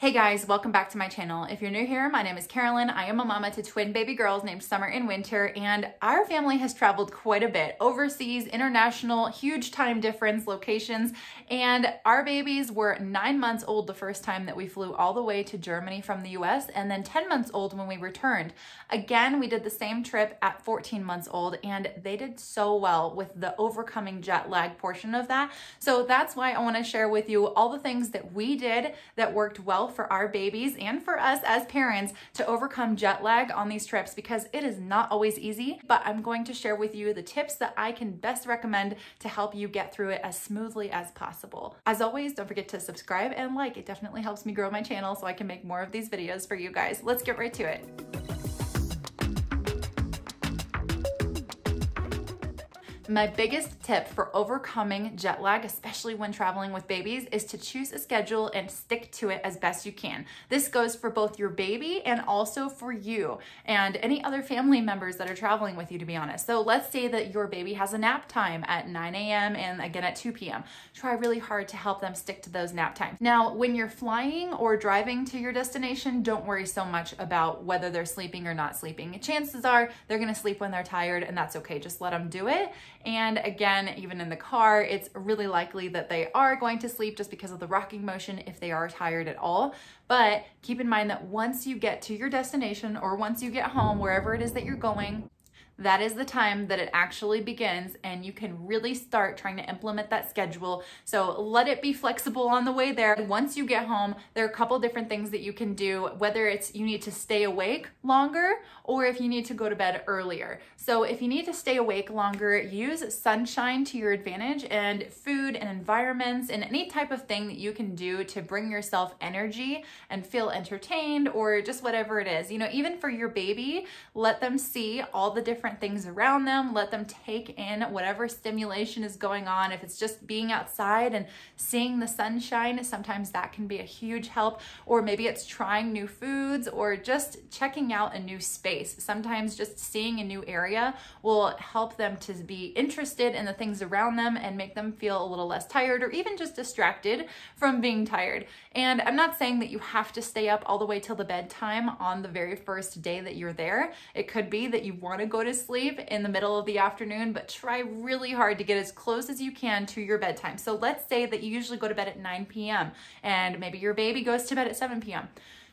Hey guys, welcome back to my channel. If you're new here, my name is Carolyn. I am a mama to twin baby girls named Summer and Winter, and our family has traveled quite a bit overseas, international, huge time difference locations, and our babies were nine months old the first time that we flew all the way to Germany from the US, and then 10 months old when we returned. Again, we did the same trip at 14 months old, and they did so well with the overcoming jet lag portion of that. So that's why I wanna share with you all the things that we did that worked well for our babies and for us as parents to overcome jet lag on these trips because it is not always easy, but I'm going to share with you the tips that I can best recommend to help you get through it as smoothly as possible. As always, don't forget to subscribe and like. It definitely helps me grow my channel so I can make more of these videos for you guys. Let's get right to it. My biggest tip for overcoming jet lag, especially when traveling with babies, is to choose a schedule and stick to it as best you can. This goes for both your baby and also for you and any other family members that are traveling with you, to be honest. So let's say that your baby has a nap time at 9 a.m. and again at 2 p.m. Try really hard to help them stick to those nap times. Now, when you're flying or driving to your destination, don't worry so much about whether they're sleeping or not sleeping. Chances are they're gonna sleep when they're tired, and that's okay. Just let them do it and again, even in the car, it's really likely that they are going to sleep just because of the rocking motion if they are tired at all. But keep in mind that once you get to your destination or once you get home, wherever it is that you're going, that is the time that it actually begins and you can really start trying to implement that schedule. So let it be flexible on the way there. Once you get home, there are a couple different things that you can do, whether it's you need to stay awake longer or if you need to go to bed earlier. So if you need to stay awake longer, use sunshine to your advantage and food and environments and any type of thing that you can do to bring yourself energy and feel entertained or just whatever it is. You know, even for your baby, let them see all the different different things around them. Let them take in whatever stimulation is going on. If it's just being outside and seeing the sunshine, sometimes that can be a huge help. Or maybe it's trying new foods or just checking out a new space. Sometimes just seeing a new area will help them to be interested in the things around them and make them feel a little less tired or even just distracted from being tired. And I'm not saying that you have to stay up all the way till the bedtime on the very first day that you're there. It could be that you want to go to sleep in the middle of the afternoon, but try really hard to get as close as you can to your bedtime. So let's say that you usually go to bed at 9 p.m. and maybe your baby goes to bed at 7 p.m.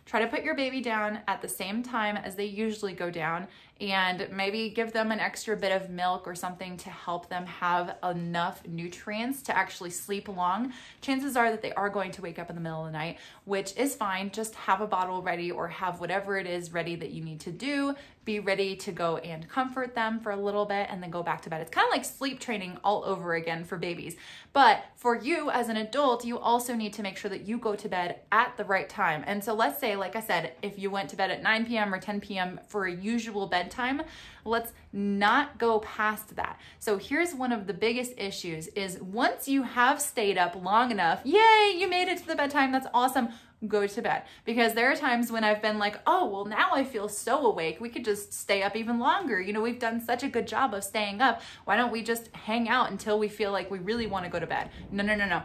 Try to put your baby down at the same time as they usually go down and maybe give them an extra bit of milk or something to help them have enough nutrients to actually sleep long. Chances are that they are going to wake up in the middle of the night, which is fine. Just have a bottle ready or have whatever it is ready that you need to do. Be ready to go and comfort them for a little bit and then go back to bed. It's kind of like sleep training all over again for babies. But for you as an adult, you also need to make sure that you go to bed at the right time. And so let's say, like I said, if you went to bed at 9 p.m. or 10 p.m. for a usual bed bedtime. Let's not go past that. So here's one of the biggest issues is once you have stayed up long enough, yay, you made it to the bedtime, that's awesome go to bed because there are times when I've been like, oh, well, now I feel so awake. We could just stay up even longer. You know, we've done such a good job of staying up. Why don't we just hang out until we feel like we really want to go to bed? No, no, no, no.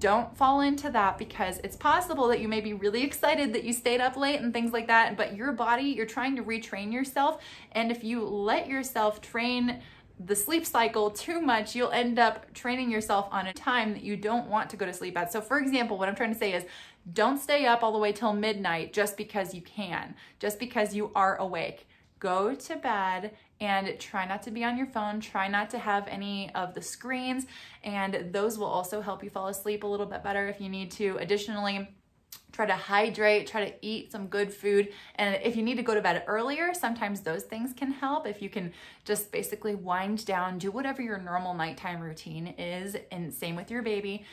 Don't fall into that because it's possible that you may be really excited that you stayed up late and things like that, but your body, you're trying to retrain yourself. And if you let yourself train the sleep cycle too much, you'll end up training yourself on a time that you don't want to go to sleep at. So, for example, what I'm trying to say is don't stay up all the way till midnight just because you can, just because you are awake. Go to bed and try not to be on your phone. Try not to have any of the screens, and those will also help you fall asleep a little bit better if you need to. Additionally, try to hydrate, try to eat some good food. And if you need to go to bed earlier, sometimes those things can help. If you can just basically wind down, do whatever your normal nighttime routine is, and same with your baby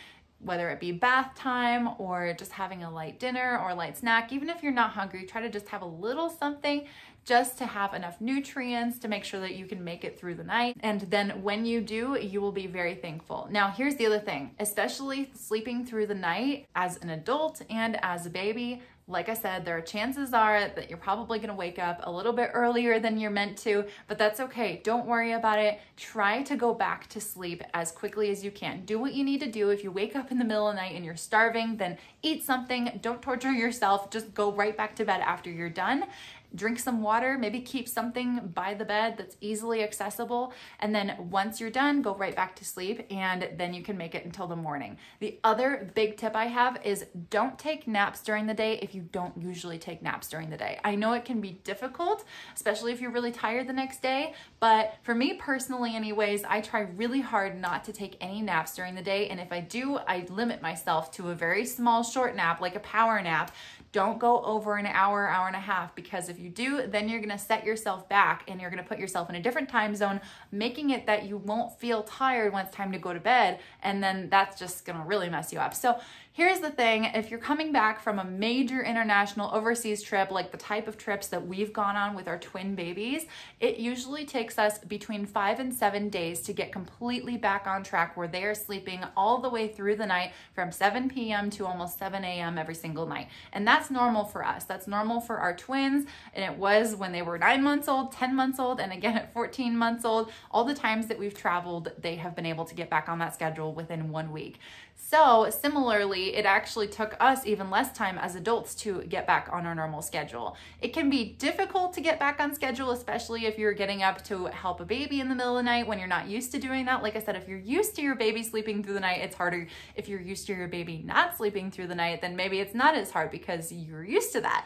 whether it be bath time or just having a light dinner or light snack, even if you're not hungry, try to just have a little something just to have enough nutrients to make sure that you can make it through the night. And then when you do, you will be very thankful. Now, here's the other thing, especially sleeping through the night as an adult and as a baby, like I said, there are chances are that you're probably gonna wake up a little bit earlier than you're meant to, but that's okay. Don't worry about it. Try to go back to sleep as quickly as you can. Do what you need to do. If you wake up in the middle of the night and you're starving, then eat something. Don't torture yourself. Just go right back to bed after you're done drink some water, maybe keep something by the bed that's easily accessible. And then once you're done, go right back to sleep and then you can make it until the morning. The other big tip I have is don't take naps during the day if you don't usually take naps during the day. I know it can be difficult, especially if you're really tired the next day, but for me personally anyways, I try really hard not to take any naps during the day. And if I do, I limit myself to a very small short nap, like a power nap, don't go over an hour, hour and a half, because if do, then you're gonna set yourself back and you're gonna put yourself in a different time zone, making it that you won't feel tired when it's time to go to bed. And then that's just gonna really mess you up. So Here's the thing if you're coming back from a major international overseas trip, like the type of trips that we've gone on with our twin babies, it usually takes us between five and seven days to get completely back on track where they are sleeping all the way through the night from 7 p.m. to almost 7 a.m. every single night. And that's normal for us. That's normal for our twins. And it was when they were nine months old, 10 months old, and again at 14 months old. All the times that we've traveled, they have been able to get back on that schedule within one week. So, similarly, it actually took us even less time as adults to get back on our normal schedule. It can be difficult to get back on schedule, especially if you're getting up to help a baby in the middle of the night when you're not used to doing that. Like I said, if you're used to your baby sleeping through the night, it's harder. If you're used to your baby not sleeping through the night, then maybe it's not as hard because you're used to that.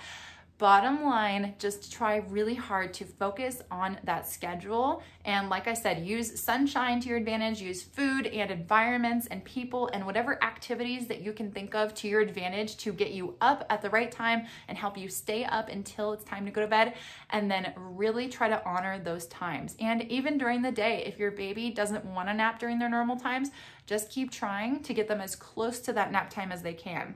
Bottom line, just try really hard to focus on that schedule. And like I said, use sunshine to your advantage, use food and environments and people and whatever activities that you can think of to your advantage to get you up at the right time and help you stay up until it's time to go to bed. And then really try to honor those times. And even during the day, if your baby doesn't want to nap during their normal times, just keep trying to get them as close to that nap time as they can.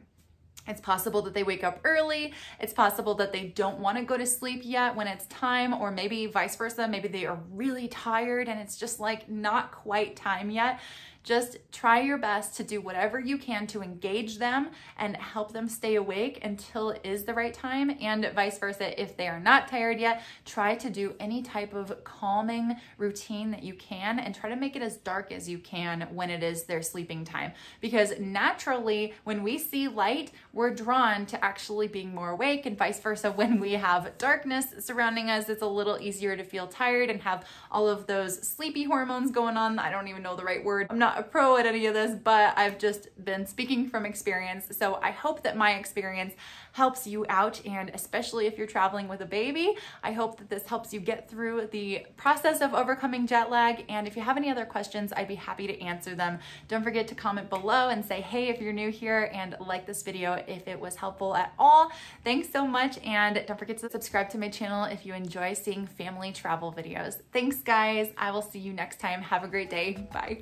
It's possible that they wake up early. It's possible that they don't want to go to sleep yet when it's time, or maybe vice versa. Maybe they are really tired and it's just like not quite time yet. Just try your best to do whatever you can to engage them and help them stay awake until it is the right time, and vice versa. If they are not tired yet, try to do any type of calming routine that you can and try to make it as dark as you can when it is their sleeping time. Because naturally, when we see light, we're drawn to actually being more awake, and vice versa. When we have darkness surrounding us, it's a little easier to feel tired and have all of those sleepy hormones going on. I don't even know the right word. I'm not not a pro at any of this, but I've just been speaking from experience. So I hope that my experience helps you out. And especially if you're traveling with a baby, I hope that this helps you get through the process of overcoming jet lag. And if you have any other questions, I'd be happy to answer them. Don't forget to comment below and say, hey, if you're new here and like this video if it was helpful at all. Thanks so much. And don't forget to subscribe to my channel if you enjoy seeing family travel videos. Thanks guys. I will see you next time. Have a great day. Bye.